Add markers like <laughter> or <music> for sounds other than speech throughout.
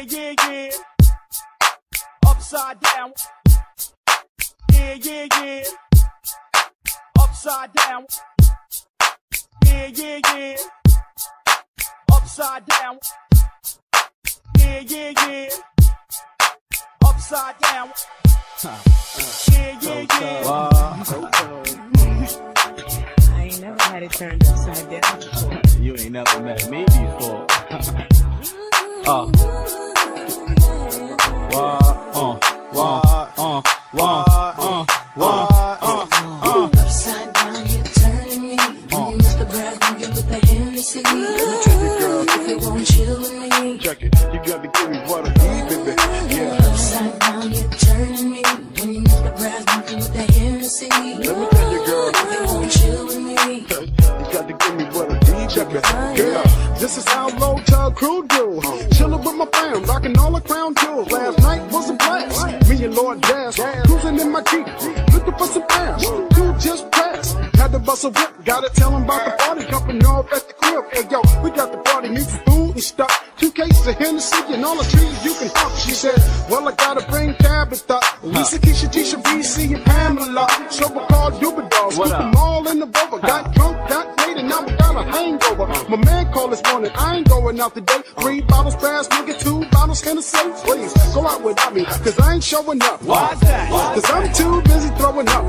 Yeah, yeah, yeah. Upside down. Yeah, yeah, yeah. Upside down. Yeah, yeah, yeah. Upside down. Yeah, yeah, yeah. Upside down. Yeah, yeah, yeah. I ain't never had it turned upside down. You ain't never met me before. <laughs> uh. This is how LOTUG crew do. Chillin' with my fam, rockin' all the crown jewels. Last Lord Jazz cruising in my Jeep, looking for some ass. You just pass. Had to bust a whip, gotta tell 'em about the party jumping off at the crib. Hey yo, we got the party music, food and stuff. Two cases of Hennessy and all the trees you can hop. She said, Well, I gotta bring Tabitha, Lisa, Keisha, Tisha, BC, and Pamela. So we called Doobie Dog, scoop them all in the rover. Got drunk, got laid, and now hangover. My man called this morning, I ain't going out today. Three bottles fast, nigga, two bottles Hennessy. Please, go out without me, cause I ain't showing up. Why's that? Cause I'm too busy throwing up,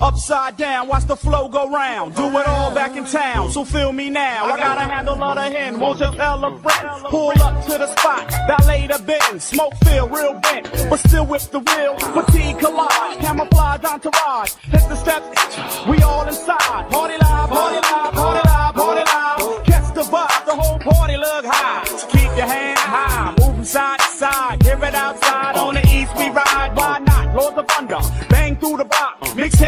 Upside down, watch the flow go round. Do it all back in town, so feel me now. I gotta handle of the hen, won't you tell a friend? Pull up to the spot, valet the bin, smoke feel real bent, but still with the real. Fatigue collide, camouflage entourage. Hit the steps, we all inside. Party live, party live,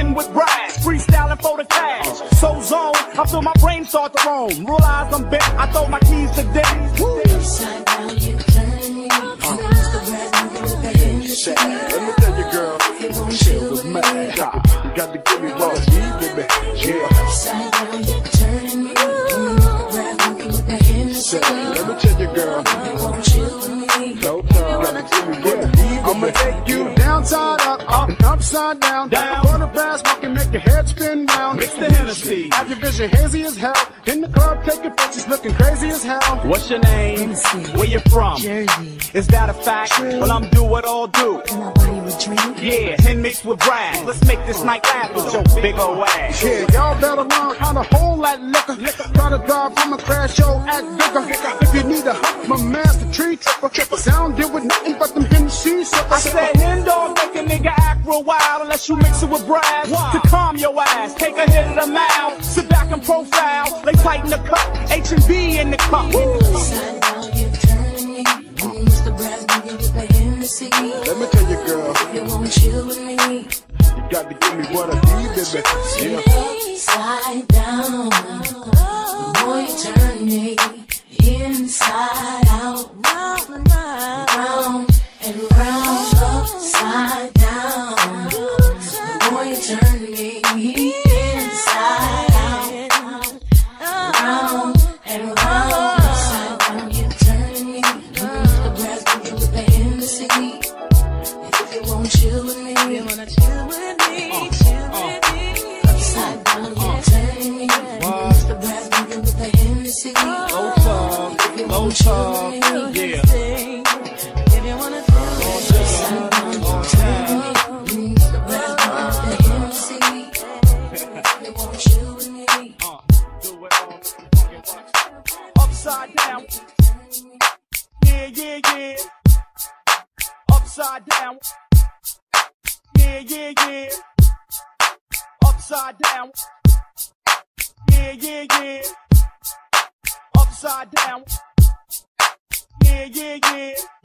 box, with brass, freestyling for the cash. So zone, I feel my brain start to roam. Realize I'm bent, I throw my keys to death. Upside down, you're turning me. You miss the you the Hennessy. Let me tell you, girl, you chill with me. you got to give me what I need, baby. Yeah. Upside down, you're turning me. When you miss the breath, when you with the Hennessy. Let me tell you, girl, If you won't chill with me. no time. You got to give me what I need, I'ma take you downside up, up upside down. Down. Your head spin round. Mix the Hennessy. Have your vision hazy as hell. In the club, take taking pictures, looking crazy as hell. What's your name? Where you from? Jersey. Is that a fact? Well, I'm do what I'll do. Nobody. Yeah, hen mixed with brass. Let's make this night last with your big ol' ass. Yeah, y'all better learn how to hold that liquor. Try to drive from a crash show act bigger. If you need a hook, my master tree tripper. Tripper sound deal with nothing but them Hennessy I said hen dog make a nigga act real wild unless you mix it with brass to calm your ass. Take a hit of the mouth, sit back and profile. They tighten the cup, H and B in the cup. Upside with the Hennessy. Let me tell you, girl, If you won't chill with me. you got to give me what I need, baby. Yeah. Upside down. The more you turn me inside out. Round and round, yeah, yeah, yeah. Upside down, yeah, yeah, yeah. Upside down, yeah, yeah, yeah. Upside down, yeah, yeah, yeah.